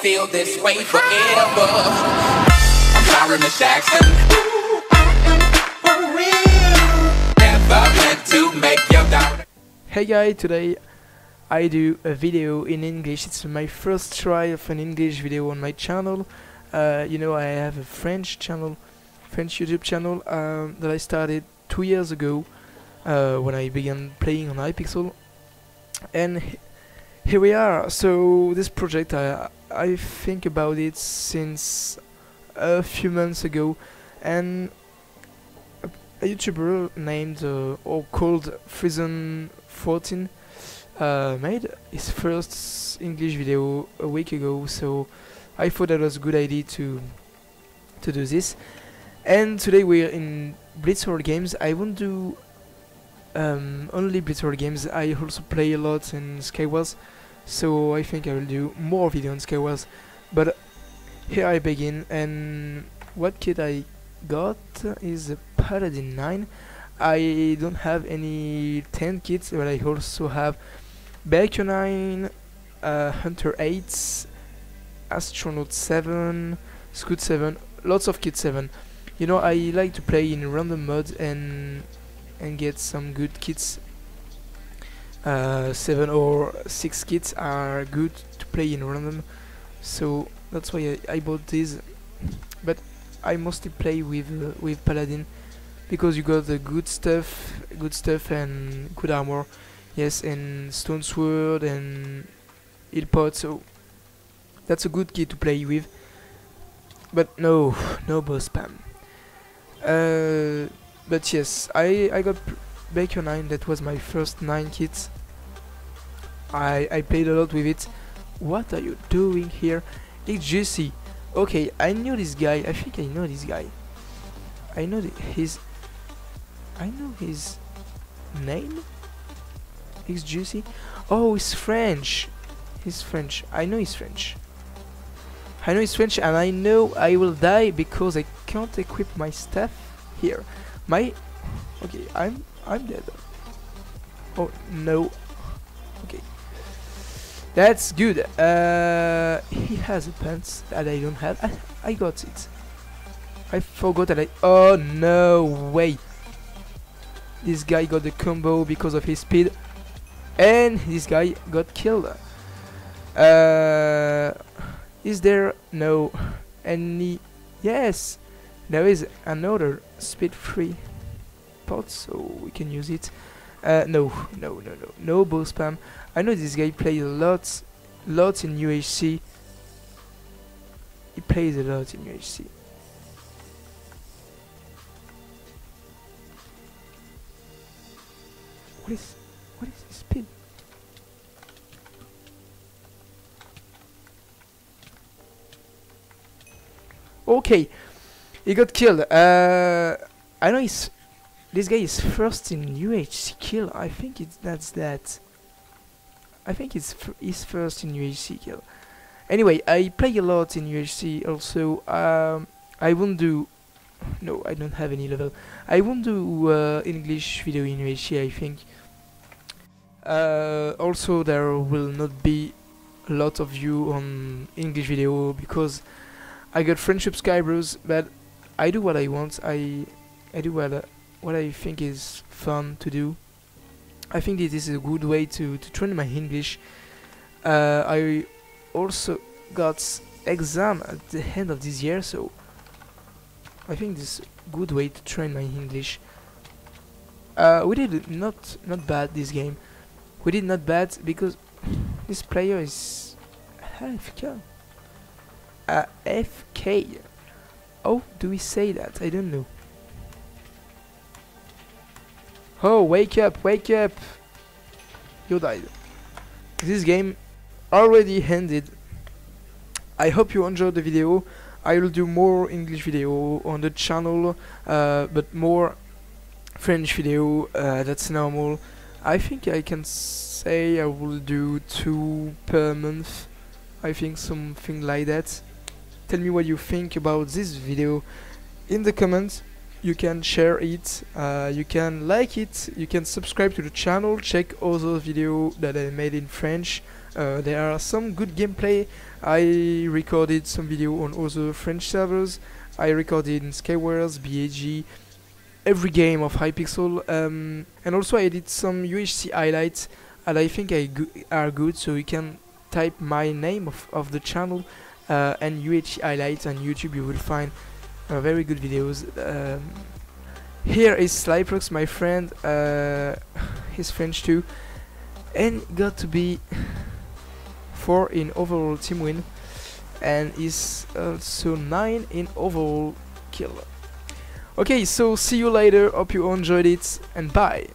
feel this way forever. I'm sorry, Miss Jackson. Hey guys, today I do a video in English. It's my first try of an English video on my channel. Uh, you know, I have a French channel, French YouTube channel um, that I started two years ago uh, when I began playing on Hypixel. And here we are. So this project, I I think about it since a few months ago, and a, YouTuber named uh, or called Frizen14 uh, made his first English video a week ago. So I thought that was a good idea to to do this. And today we're in Blitzworld games. I won't do um, only Blitzworld games. I also play a lot in Skywars, so I think I will do more video on Skywars. But here I begin, and what kit I got is a Paladin 9. I don't have any 10 kits, but I also have Baker 9, uh, Hunter 8, Astronaut 7, Scoot 7, lots of kit 7. You know, I like to play in random mods and and get some good kits. Uh, 7 or 6 kits are good to play in random, so that's why I, I bought these. But I mostly play with uh, with Paladin because you got the good stuff, good stuff and good armor. Yes, and stone sword and heal pot. So that's a good kit to play with. But no, no boss spam. Uh, but yes, I I got Baker 9. That was my first 9 kits. I I played a lot with it. What are you doing here? It's juicy. Okay, I knew this guy. I think I know this guy. I know his. I know his name. He's Juicy. Oh, he's French. He's French. I know he's French. I know he's French, and I know I will die because I can't equip my stuff here. My. Okay, I'm I'm dead. Oh no. Okay. That's good. Uh, he has a pants that I don't have. I, I got it. I forgot that I. Oh no way! This guy got the combo because of his speed, and this guy got killed. Uh, is there no any? Yes, there is another speed free pot, so we can use it. Uh, no, no, no, no, no bow spam. I know this guy plays a lot, lot in UHC. He plays a lot in UHC. What is, what is his speed? Okay, he got killed. Uh, I know he's this guy is first in UHC kill. I think it's that's that. I think it's he's first in UHC kill. Anyway, I play a lot in UHC also. Um, I won't do. No, I don't have any level. I won't do uh, English video in UHC. I think. Uh, also, there will not be a lot of you on English video because I got French subscribers, but I do what I want. I I do what. What I think is fun to do. I think this is a good way to, to train my English. Uh, I also got exam at the end of this year, so I think this is a good way to train my English. Uh, we did not not bad this game. We did not bad because this player is AFK. Uh, FK. Oh, do we say that? I don't know. Oh, wake up, wake up! You died. This game already ended. I hope you enjoyed the video. I will do more English video on the channel, uh, but more French video, uh, that's normal. I think I can say I will do two per month. I think something like that. Tell me what you think about this video in the comments you can share it uh, you can like it you can subscribe to the channel check other video that I made in French Uh, there are some good gameplay. I recorded some video on other French servers. I recorded in Skywars, BAG, every game of Hypixel, um, and also I did some UHC highlights, and I think I go are good. So you can type my name of, of the channel uh, and UHC highlights on YouTube. You will find uh, very good videos. Um, here is Slyprox, my friend. Uh, he's French too, and got to be four in overall team win, and is also nine in overall kill. Okay, so see you later. Hope you enjoyed it, and bye.